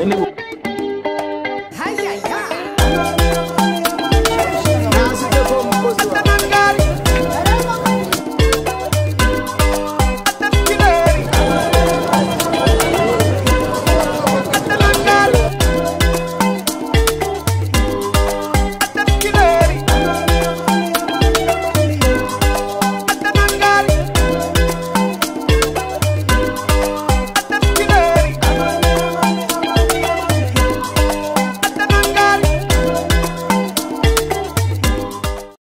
Ini